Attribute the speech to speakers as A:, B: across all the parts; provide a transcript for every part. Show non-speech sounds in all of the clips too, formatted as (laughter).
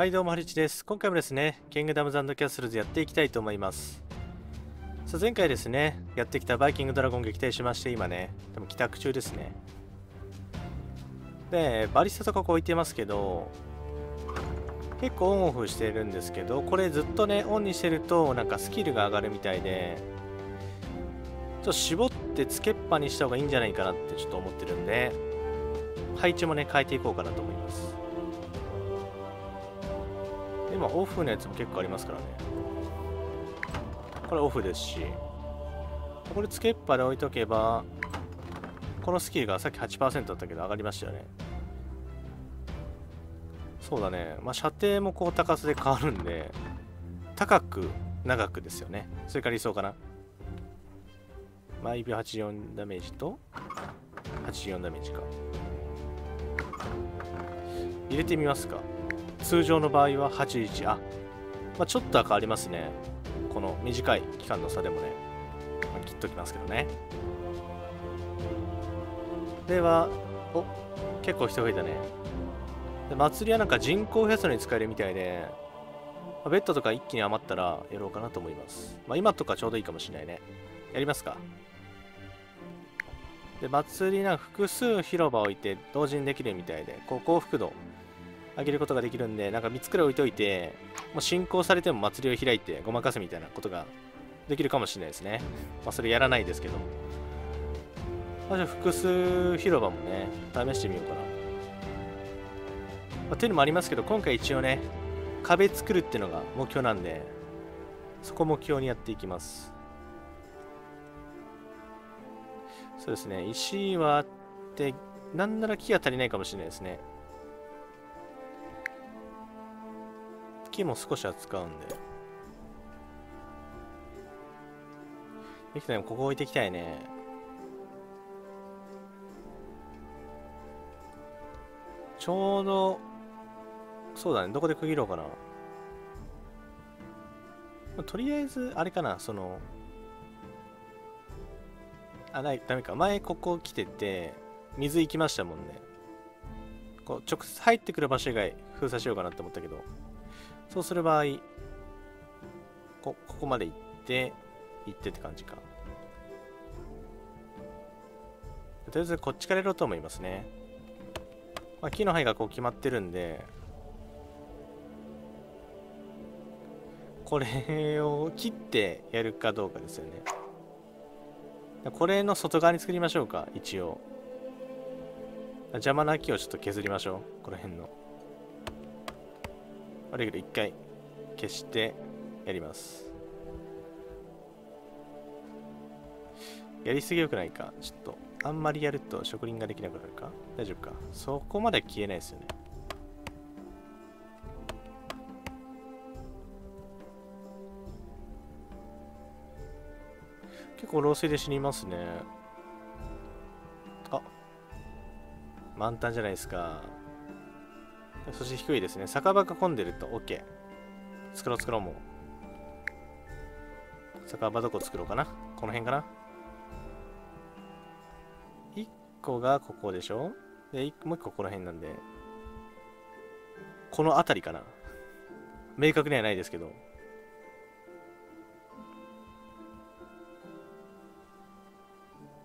A: はいどうもハリチです。今回もですねキングダムズキャッスルズやっていきたいと思います。さあ前回ですねやってきたバイキングドラゴン撃退しまして今ね多分帰宅中ですね。でバリスタとかこう置いてますけど結構オンオフしてるんですけどこれずっとねオンにしてるとなんかスキルが上がるみたいでちょっと絞ってつけっぱにした方がいいんじゃないかなってちょっと思ってるんで配置もね変えていこうかなと思います。今オフのやつも結構ありますからね。これオフですし。これつけっぱで置いとけばこのスキルがさっき8%だったけど上がりましたよね。そうだね。まあ射程もこう高さで変わるんで高く長くですよね。それから理想かな。毎秒84ダメージと84ダメージか。入れてみますか。通常の場合は81あ、まあ、ちょっとは変わりますね。この短い期間の差でもね、まあ、切っときますけどね。ではお結構人増えたね。で祭りはなんか人口フェスに使えるみたいで、まあ、ベッドとか一気に余ったらやろうかなと思います。まあ今とかちょうどいいかもしれないね。やりますか。で祭りな複数広場を置いて同時にできるみたいでこう幸福度上げることができるんで、なんか3つくらい置いといて、もう進行されても祭りを開いてごまかすみたいなことができるかもしれないですね。まあ、それやらないですけど。まあ、じゃあ複数広場もね、試してみようかな。まあ、というのもありますけど、今回一応ね、壁作るっていうのが目標なんで、そこ目標にやっていきます。そうですね、石はあって、なんなら木が足りないかもしれないですね。木も少しは使うんで。できたね、ここ置いていきたいね。ちょうど、そうだね、どこで区切ろうかな。とりあえず、あれかな、その、あ、ない、ダメか。前ここ来てて、水行きましたもんね。こう、直接入ってくる場所以外封鎖しようかなって思ったけど、そうする場合、こ、ここまで行って、行ってって感じか。とりあえずこっちからやろうと思いますね。まあ、木の範囲がこう決まってるんで、これを切ってやるかどうかですよね。これの外側に作りましょうか、一応。邪魔な木をちょっと削りましょう、この辺の。悪いけど一回消してやります。やりすぎよくないか？ちょっとあんまりやると植林ができなくなるか？大丈夫か？そこまで消えないですよね。結構漏水で死にますね。あ満タンじゃないですか。そして低いですね。酒場が混んでると OK。作ろう作ろうもう。酒場どこ作ろうかな？この辺かな ?1 個がここでしょ？で、もう1個この辺なんで。この辺りかな？明確にはないですけど。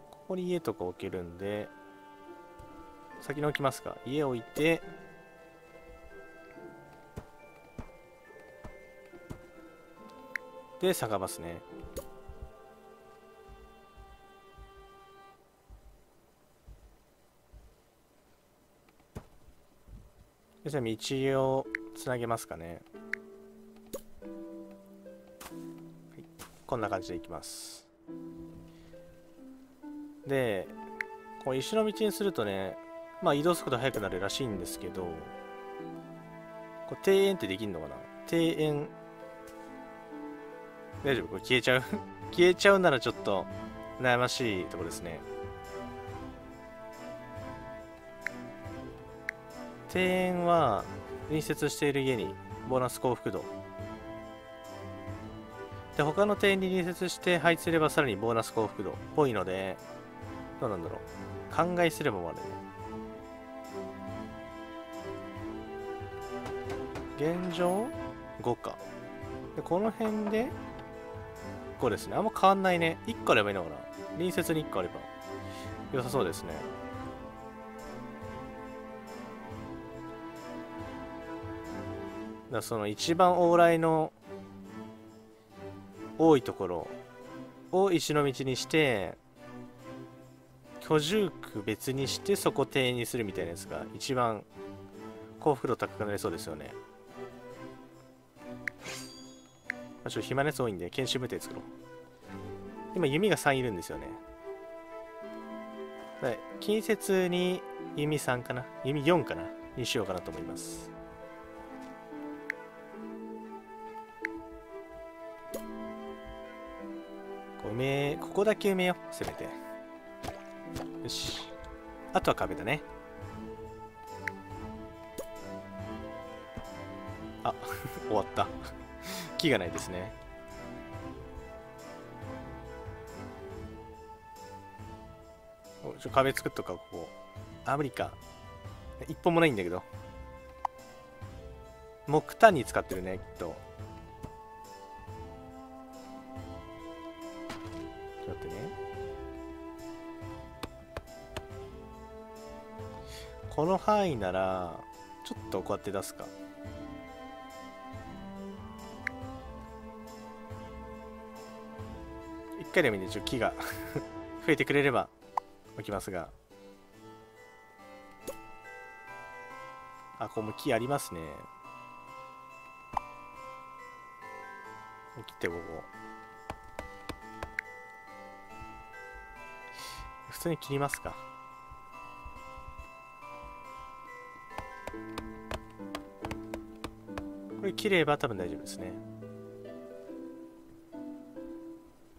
A: ここに家とか置けるんで、先に置きますか。家置いて、で探ますね。じゃあ道をつなげますかね、はい、こんな感じでいきます。でこう石の道にするとねまあ移動速度速くなるらしいんですけどこう庭園ってできんのかな？庭園大丈夫？これ消えちゃう？(laughs) 消えちゃうならちょっと悩ましいとこですね。庭園は隣接している家にボーナス幸福度。で、他の庭園に隣接して配置すればさらにボーナス幸福度っぽいので、どうなんだろう？考えすればもあるね。現状？5かでこの辺で5ですね。あんま変わんないね。1個あればいいのかな。隣接に1個あれば。良さそうですね。だその一番往来の多いところを石の道にして居住区別にしてそこ定にするみたいなやつが一番幸福度高くなりそうですよね。あ、ちょっと暇なやつ多いんで研修部隊作ろう。今弓が3いるんですよね。はい近接に弓3かな弓4かなにしようかなと思います。埋め、ここだけ埋めよう、せめて。よし。あとは壁だね。あ、(laughs) 終わった。木がないですね。おちょ壁作っとか、ここ。あ、無理か。一本もないんだけど。木炭に使ってるね、きっとちょっと待ってね。この範囲ならちょっとこうやって出すか回でもいいんでちょ木が (laughs) 増えてくれれば置きますが。あここも木ありますね。切ってここ。普通に切りますか。これ切れば多分大丈夫ですね。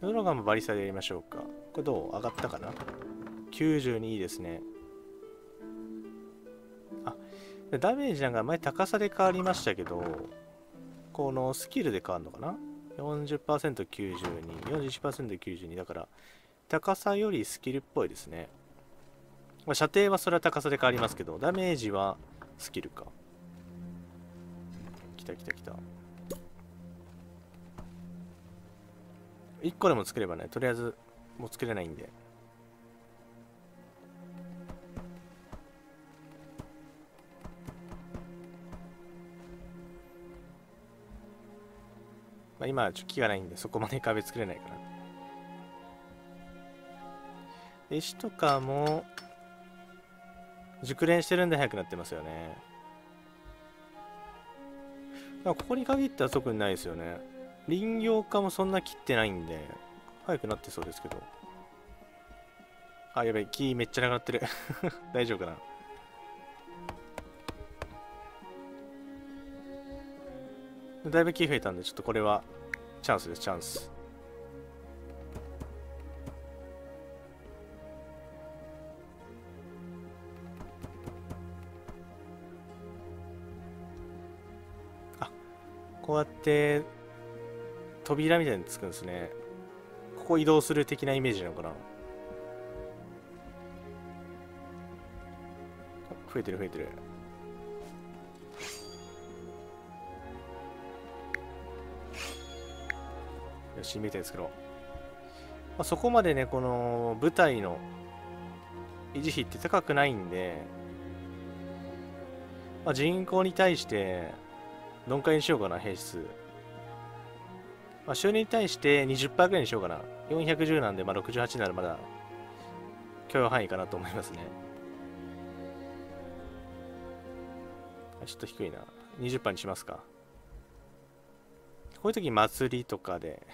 A: ドラガンもバリスタでやりましょうか。これどう上がったかな ?92 いいですね。あ、ダメージなんか前高さで変わりましたけど、このスキルで変わるのかな ?40%92、41%92 だから、高さよりスキルっぽいですね。まあ、射程はそれは高さで変わりますけど、ダメージはスキルか。来た来た来た1個でも作ればねとりあえずもう作れないんで。まあ今は木がないんでそこまで壁作れないかな。石とかも熟練してるんで速くなってますよね。ここに限っては特にないですよね。林業化もそんな切ってないんで、早くなってそうですけど。あ、やばい、木めっちゃなくなってる。(laughs) 大丈夫かなだいぶ木増えたんで、ちょっとこれはチャンスです、チャンス。あこうやって扉みたいにつくんですね。ここ移動する的なイメージなのかな。増えてる増えてる。よしみたいに作ろう、まあ、そこまでねこの舞台の維持費って高くないんで、まあ、人口に対してどんくらいにしようかな、平数。まあ、収入に対して20%ぐらいにしようかな。410なんで、まあ、68ならまだ許容範囲かなと思いますね。ちょっと低いな。20%にしますか。こういう時祭りとかで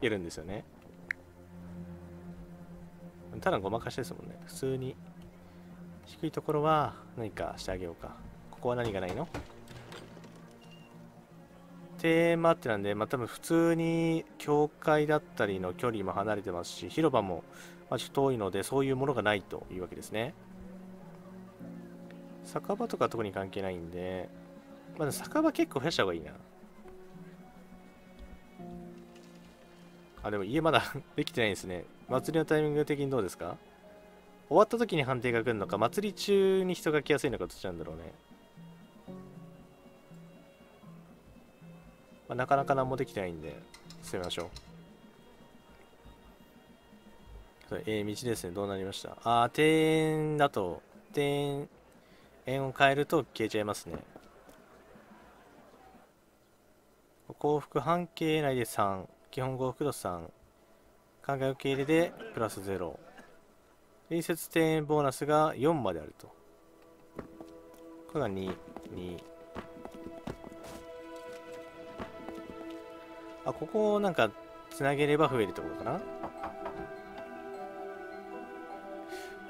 A: やるんですよね。ただごまかしですもんね。普通に低いところは何かしてあげようか。ここは何がないの？テーマってなんで、まあ、多分普通に教会だったりの距離も離れてますし、広場もまちょっと遠いので、そういうものがないというわけですね。酒場とか特に関係ないんで、まあ、酒場結構増やした方がいいな。あ、でも家まだ (laughs) できてないんですね。祭りのタイミング的にどうですか？終わった時に判定が来るのか、祭り中に人が来やすいのかどっちなんだろうね。まあ、なかなか何もできてないんで進めましょう。それえー、道ですね。どうなりました？ああ庭園だと庭園を変えると消えちゃいますね。幸福半径内で3基本幸福度3考え受け入れでプラス0隣接庭園ボーナスが4まであると。これが22あここをなんかつなげれば増えるってことかな？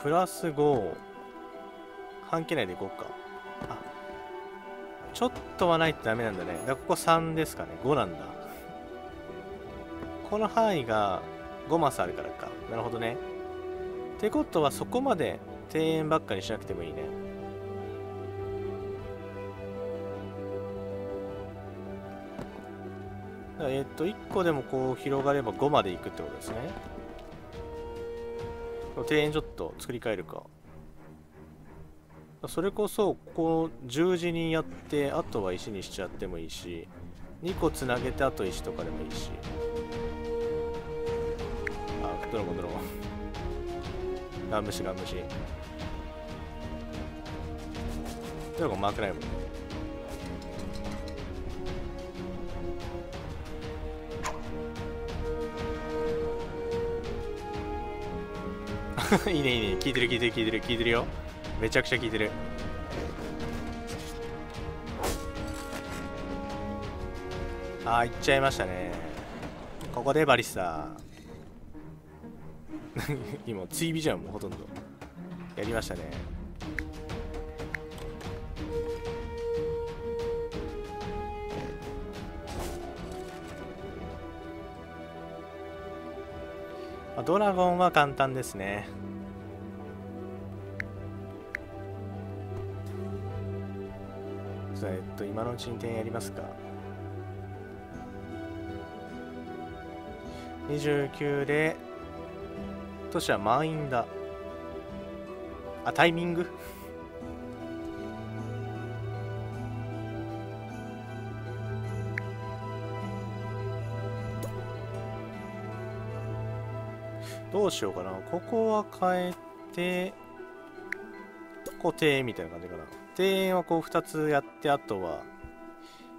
A: プラス5半径内で5か。あちょっとはないとダメなんだね。だここ3ですかね。5なんだ。この範囲が5マスあるからか。なるほどね。ってことはそこまで庭園ばっかにしなくてもいいね。えっと1個でもこう広がれば5までいくってことですね。庭園ちょっと作り変えるか。それこそこの十字にやってあとは石にしちゃってもいいし2個つなげてあと石とかでもいいし。あドラゴンドラゴン。ガムシガムシドラゴンマークないもんね。(laughs) いいねいいね。聞いてる聞いてる聞いてる。聞いてるよ。めちゃくちゃ聞いてる。あー行っちゃいましたね。ここでバリスタ (laughs) 今追尾じゃんもうほとんど。やりましたね。ドラゴンは簡単ですね。えっと今のうちに点やりますか。29で都市は満員だ。あタイミング？どうしようかな。ここは変えて固定みたいな感じかな。庭園はこう2つやってあとは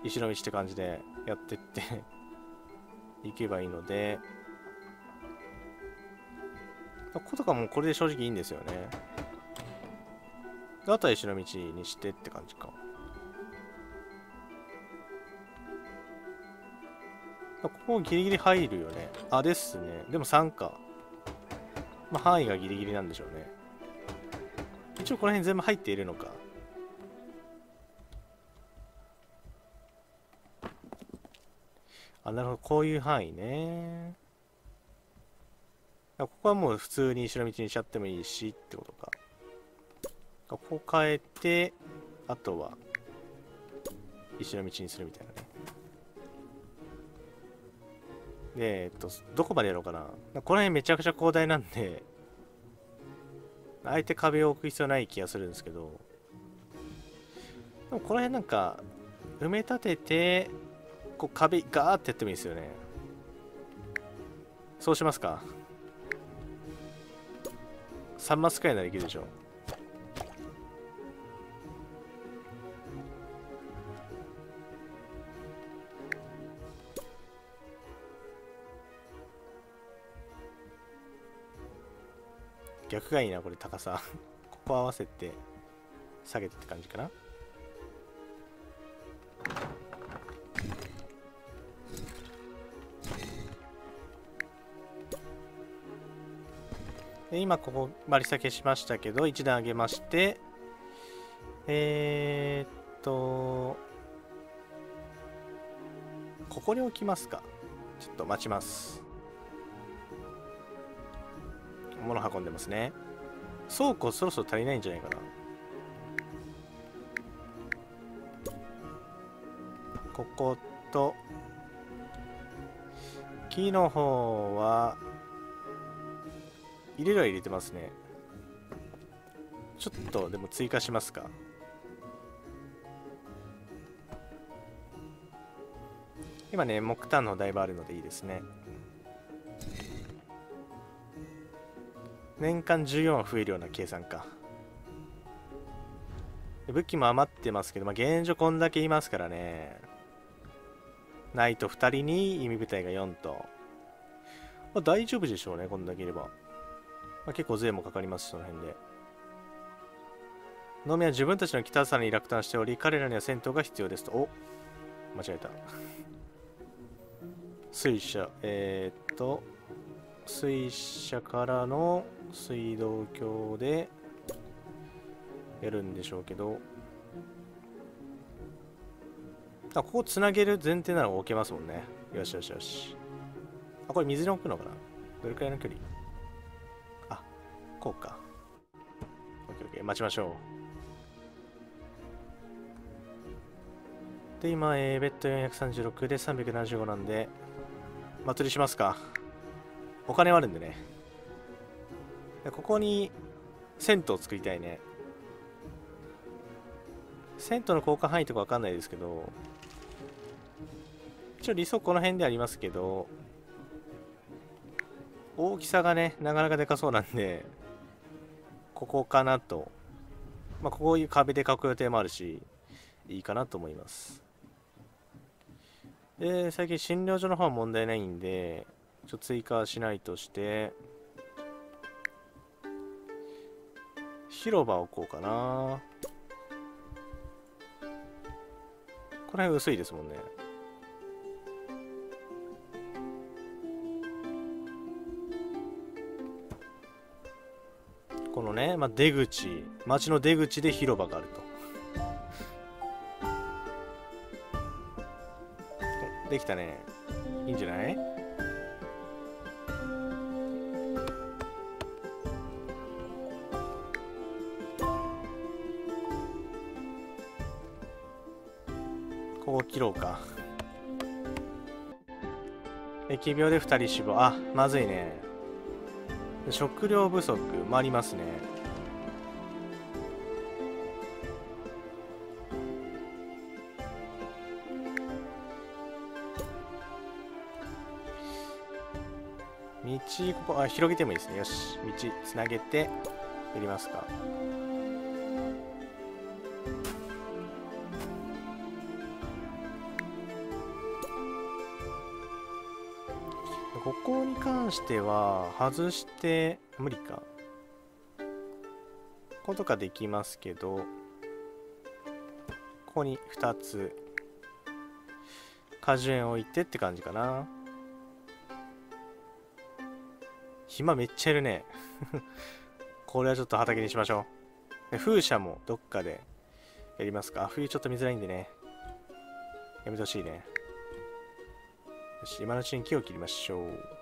A: 石の道って感じでやってって (laughs) いけばいいので。こことかもこれで正直いいんですよね。あとは石の道にしてって感じか。ここギリギリ入るよね。あですね。でも3か。まあ範囲がギリギリなんでしょうね一応この辺全部入っているのかあ、なるほど。こういう範囲ね。ここはもう普通に後ろ道にしちゃってもいいしってことか。ここ変えて、あとは、石の道にするみたいなね。えっと、どこまでやろうかな。この辺めちゃくちゃ広大なんで、あえて壁を置く必要ない気がするんですけど、でもこの辺なんか、埋め立てて、こう壁ガーってやってもいいですよね。そうしますか。3マスくらいならいけるでしょう。逆がいいなこれ高さ。(laughs) ここ合わせて下げてって感じかな。で今ここバリスタ消しましたけど1段上げましてえー、っとここに置きますか。ちょっと待ちます。物運んでますね。倉庫そろそろ足りないんじゃないかな。ここと木の方は入れるは入れてますね。ちょっとでも追加しますか。今ね木炭のだいぶあるのでいいですね。年間14は増えるような計算か。武器も余ってますけど、まあ、現状こんだけいますからね。ナイト2人に弓部隊が4と、まあ、大丈夫でしょうねこんだけいれば、まあ、結構税もかかりますその辺で。ノミは自分たちの北さに落胆しており彼らには戦闘が必要ですと。お間違えた。(laughs) 水車。えー、っと水車からの水道橋でやるんでしょうけど。あここつなげる前提なら置けますもんね。よしよしよし。あこれ水に置くのかな？どれくらいの距離？あこうか。オッケーオッケー。待ちましょう。で今、えー、ベッド436で375なんで祭りしますか。お金はあるんでね。ここに銭湯を作りたいね。銭湯の効果範囲とかわかんないですけど一応理想この辺でありますけど大きさがねなかなかでかそうなんでここかなと。まあこういう壁で囲く予定もあるしいいかなと思います。で最近診療所の方は問題ないんでちょっと追加しないとして広場置こうかな。この辺薄いですもんね。このね、まあ、出口町の出口で広場があると。(laughs) できたね。いいんじゃない？ここ切ろうか。疫病で2人死亡。あまずいね。食料不足もありますね。道ここあ広げてもいいですね。よし。道つなげてやりますか。関しては外して無理か。こことかできますけどここに2つ果樹園置いてって感じかな。暇めっちゃいるね。(laughs) これはちょっと畑にしましょう。風車もどっかでやりますか。冬ちょっと見づらいんでね。やめてほしいね。よし、今のうちに木を切りましょう。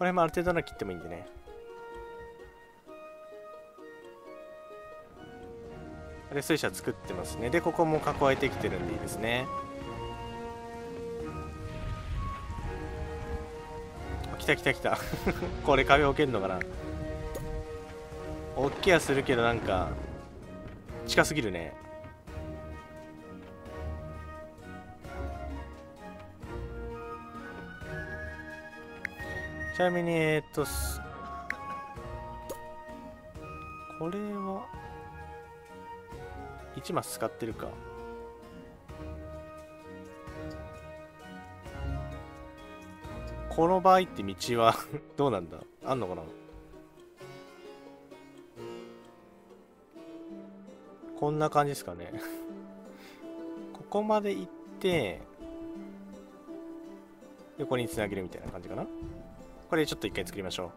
A: これもある程度の切ってもいいんでね。で、水車作ってますね。で、ここも囲えてきてるんでいいですね。来た来た来た。(laughs) これ壁置けるのかな大きやするけどなんか、近すぎるね。ちなみに、えっと、これは、1マス使ってるか。この場合って道は (laughs) どうなんだ？あんのかな？こんな感じですかね。ここまで行って、横につなげるみたいな感じかな？これちょっと一回作りましょ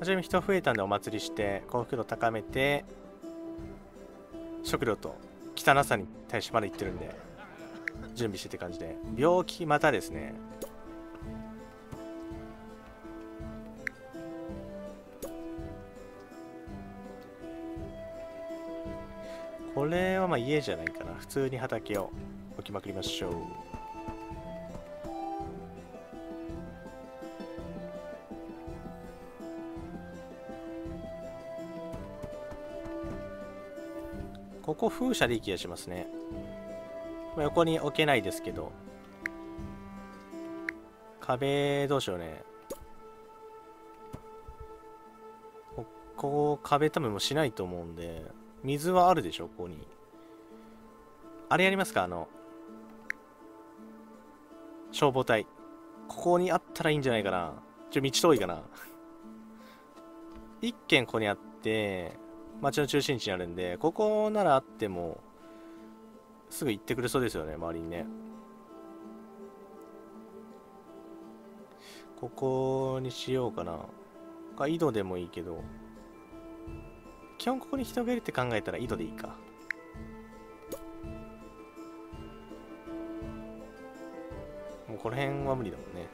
A: う。ちなみに人増えたんでお祭りして幸福度高めて食料と汚さに対してまでいってるんで準備してって感じで。病気またですね。これはまあ家じゃないかな。普通に畑を置きまくりましょう。ここ風車でいい気がしますね。まあ、横に置けないですけど。壁どうしようね。ここ壁ためもしないと思うんで。水はあるでしょ、ここに。あれやりますか？あの、消防隊。ここにあったらいいんじゃないかな。ちょ、道遠いかな。(laughs) 一軒ここにあって、街の中心地にあるんで、ここならあっても、すぐ行ってくれそうですよね、周りにね。ここにしようかな。か、井戸でもいいけど、基本ここに人がいるって考えたら井戸でいいか。もうこの辺は無理だもんね。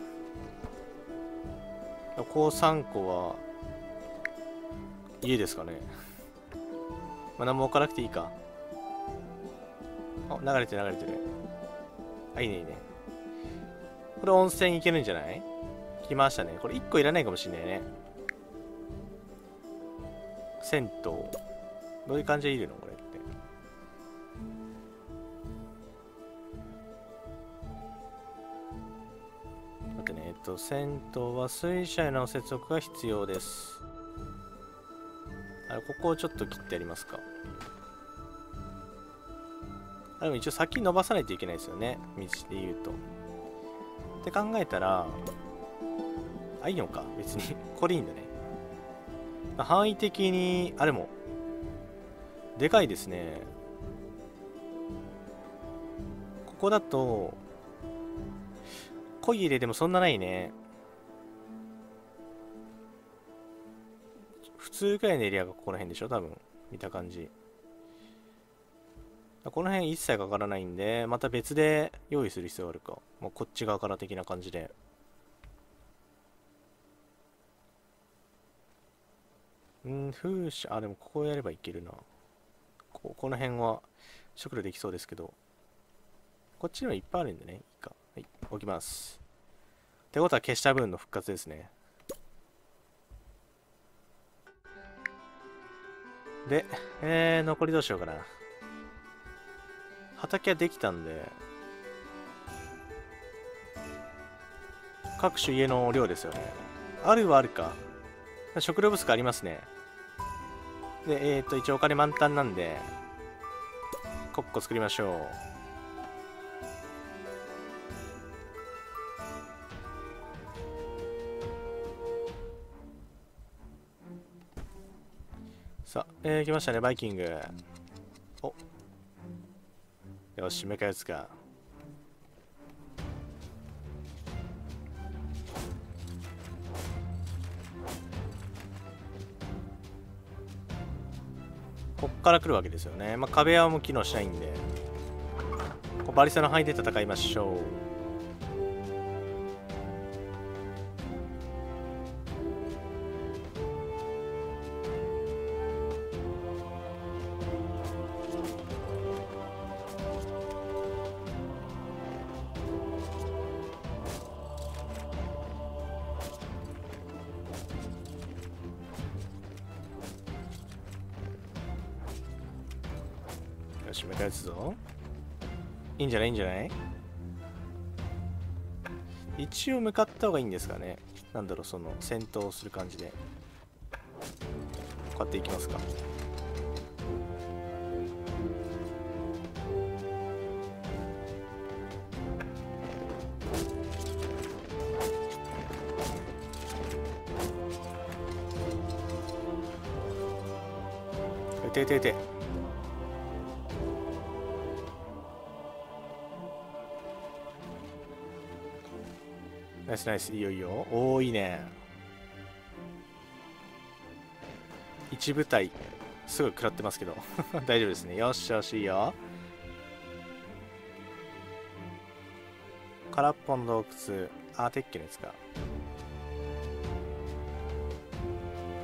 A: ここ3個は、家ですかね。まあ、何も置かなくていいか。あ、流れてる流れてる。あ、いいねいいね。これ温泉行けるんじゃない？来ましたね。これ1個いらないかもしんないね。銭湯。どういう感じでいるのこれって。待ってね、えっと、銭湯は水車への接続が必要です。あれここをちょっと切ってやりますか。あでも一応先伸ばさないといけないですよね。道で言うと。って考えたら、あ、いいのか。別に (laughs) これいいんだね。範囲的に、あれも、でかいですね。ここだと、濃い入れでもそんなないね。普通くらいのエリアがここら辺でしょ？多分。見た感じ。この辺一切かからないんで、また別で用意する必要があるか。もうこっち側から的な感じで。ん風車、あ、でもここやればいけるな。ここの辺は食料できそうですけど。こっちにはいっぱいあるんでね。いいか。はい、置きます。ってことは消した分の復活ですね。で、えー、残りどうしようかな。畑はできたんで、各種家の量ですよね。あるはあるか。食料不足ありますね。で、えっ、ー、と、一応お金満タンなんで、コッコ作りましょう。さあ、えー、来ましたね、バイキング。お。よし、メカやつか。から来るわけですよね。まあ、壁はもう機能しないんで。バリサの範囲で戦いましょう。し、め返すぞ。いいんじゃない？いいんじゃない？一応向かった方がいいんですかね。なんだろう、その、戦闘する感じで。こうやっていきますか。ててて。スナイスいいよいいよ。おおいね。一部隊すぐ食らってますけど。(laughs) 大丈夫ですね。よしよしいいよ。空っぽの洞窟。アーテッキのやつか。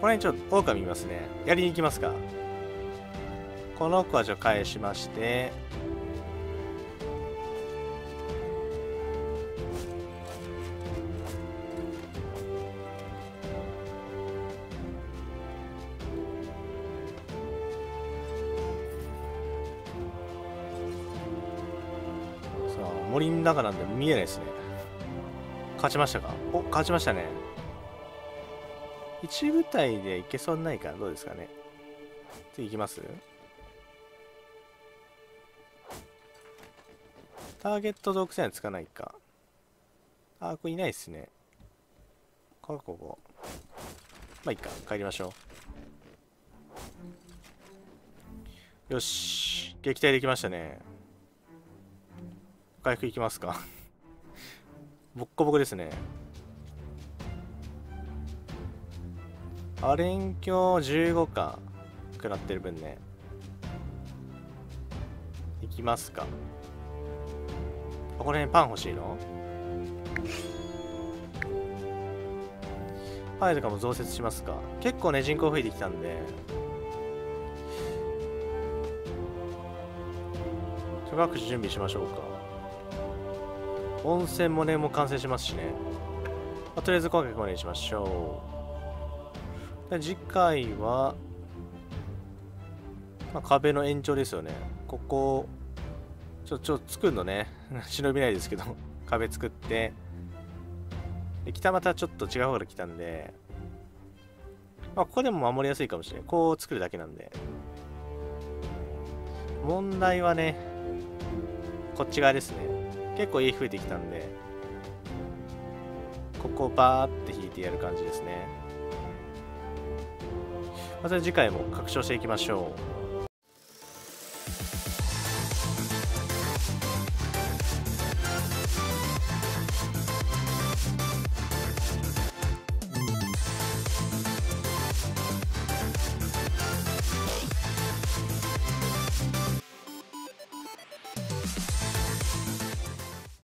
A: これにちょっと狼見ますね。やりに行きますか。この子はじゃあ返しまして。の中なんで見えないですね。勝ちましたか？お勝ちましたね。一部隊でいけそうないからどうですかね。次行きます？ターゲット属性はつかないか。あこれいないっすね。ここここまあいいか。帰りましょう。よし。撃退できましたね。回復いきますか？(laughs) ボッコボコですね。アレン鏡15か食らってる分ね。いきますか。ここら辺パン欲しいの？パイとかも増設しますか？結構ね人口増えてきたんで。各種準備しましょうか。温泉もねもう完成しますしね、まあ、とりあえず今回ここまでにしましょう。で次回は、まあ、壁の延長ですよね。ここちょちょ作るのね。(laughs) 忍びないですけど (laughs) 壁作って。で北またちょっと違う方から来たんでまあここでも守りやすいかもしれない。こう作るだけなんで。問題はねこっち側ですね。結構家増えてきたんでここをバーって引いてやる感じですね。また次回も拡張していきましょう。